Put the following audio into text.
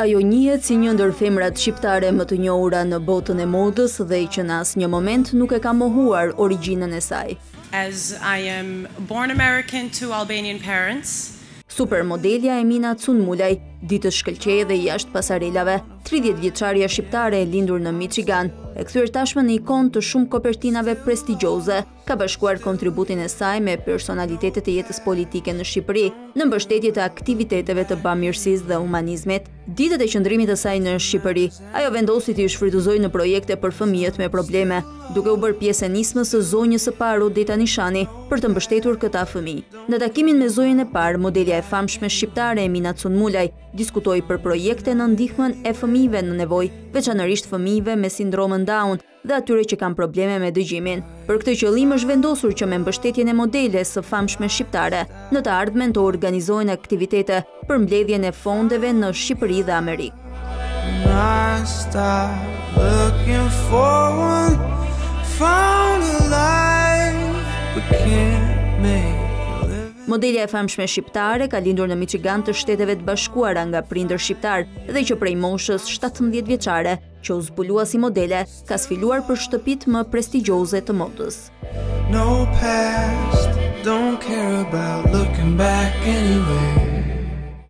Ajo njihet si një ndër femrat shqiptare më të njohura në botën e modës dhe që në asnjë moment nuk e ka mohuar origjinën e saj. As I am born American to Albanian parents. Supermodelja Emina Cunmulaj, di të shkëlqejë edhe jashtë pasarelave. 30 vjeçarja shqiptare e lindur në Michigan, e kthyer tashmë në ikonë të shumë kopertinave prestigjoze. ka bashkuar kontributin e saj me personalitetet e jetës politike në Shqipëri, në mbështetje të aktiviteteve të bamirësisë dhe humanizmit. Ditët e qëndrimit të saj në Shqipëri, ajo vendosi t'i shfrytëzojë në projekte për fëmijët me probleme, duke u bërë pjesë e nismës së zonjës së parë Odeta Nishani për të mbështetur këta fëmijë. Në takimin me zonjën e parë, modelja e famshme shqiptare Emina Cunmulaj, diskutoi për projekte në ndihmën e fëmijëve në nevojë, veçanërisht fëmijëve me sindromën Down, dhe atyre që kanë probleme me dëgjimin. Për këtë qëllim është vendosur që me mbështetjen e modeles së famshme shqiptare, në të ardhmen të organizohen aktivitete për mbledhjen e fondeve në Shqipëri dhe Amerikë. Modelja e famshme shqiptare ka lindur në Michigan të Shteteve të Bashkuara nga prindër shqiptarë dhe që prej moshës 17 vjeçare që u zbulua si modele, ka sfiluar për shtëpitë më prestigjoze të modës. No past, don't care about looking back anyway.